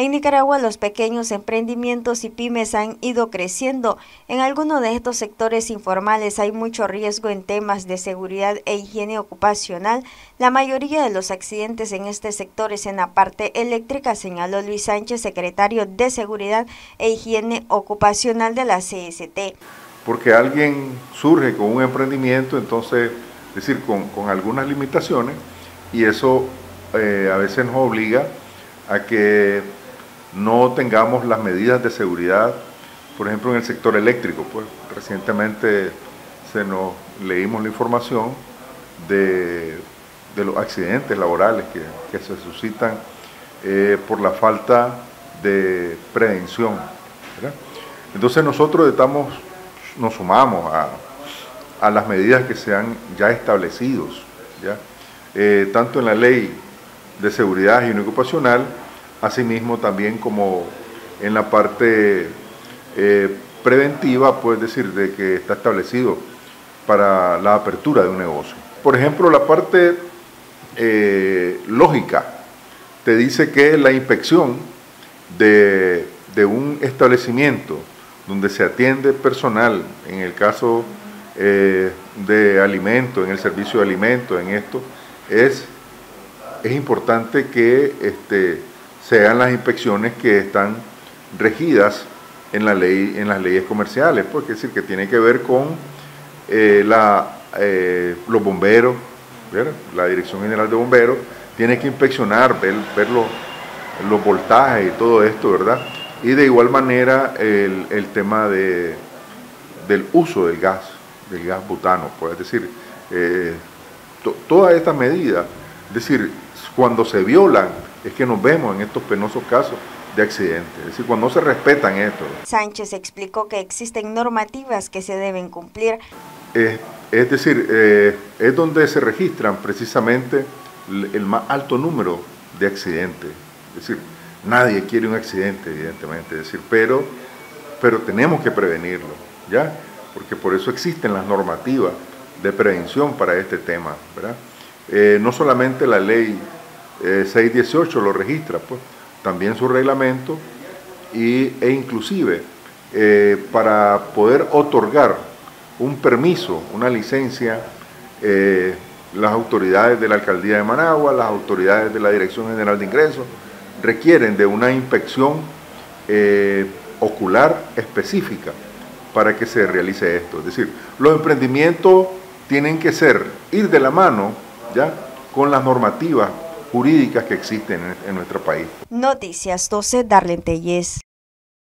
En Nicaragua los pequeños emprendimientos y pymes han ido creciendo. En algunos de estos sectores informales hay mucho riesgo en temas de seguridad e higiene ocupacional. La mayoría de los accidentes en este sector es en la parte eléctrica, señaló Luis Sánchez, secretario de Seguridad e Higiene Ocupacional de la CST. Porque alguien surge con un emprendimiento, entonces, es decir, con, algunas limitaciones, y eso eh, a veces nos obliga a que no tengamos las medidas de seguridad, por ejemplo en el sector eléctrico. Pues recientemente se nos leímos la información de, los accidentes laborales que, se suscitan eh, por la falta de prevención. Entonces nosotros estamos, nos sumamos a, las medidas que se han ya establecidos, ¿ya? Eh, tanto en la ley de seguridad y ocupacional, asimismo también como en la parte eh, preventiva, pues decir, de que está establecido para la apertura de un negocio. Por ejemplo, la parte eh, lógica te dice que la inspección de, un establecimiento donde se atiende personal, en el caso eh, de alimentos, en el servicio de alimentos, en esto, es es importante que este, sean las inspecciones que están regidas en, la ley, en las leyes comerciales, porque es decir, que tiene que ver con eh, la, eh, los bomberos, la Dirección General de Bomberos, tiene que inspeccionar, ver, ver los, voltajes y todo esto, ¿verdad? Y de igual manera el, tema de, del uso del gas, del gas butano, pues, es decir, eh, todas estas medidas, es decir, cuando se violan es que nos vemos en estos penosos casos de accidentes, es decir, cuando no se respetan esto. Sánchez explicó que existen normativas que se deben cumplir. es decir, eh, es donde se registran precisamente el más alto número de accidentes. Es decir, nadie quiere un accidente, evidentemente, es decir, pero, pero tenemos que prevenirlo, ¿ya? Porque por eso existen las normativas de prevención para este tema, ¿verdad? Eh, no solamente la ley 618 eh, lo registra, pues, también su reglamento y, e inclusive eh, para poder otorgar un permiso, una licencia, eh, las autoridades de la Alcaldía de Managua, las autoridades de la Dirección General de Ingresos, requieren de una inspección ocular específica para que se realice esto. Es decir, los emprendimientos tienen que ser, ir de la mano, ¿ya? con las normativas jurídicas que existen en, nuestro país. Noticias 12, Darlene Telles.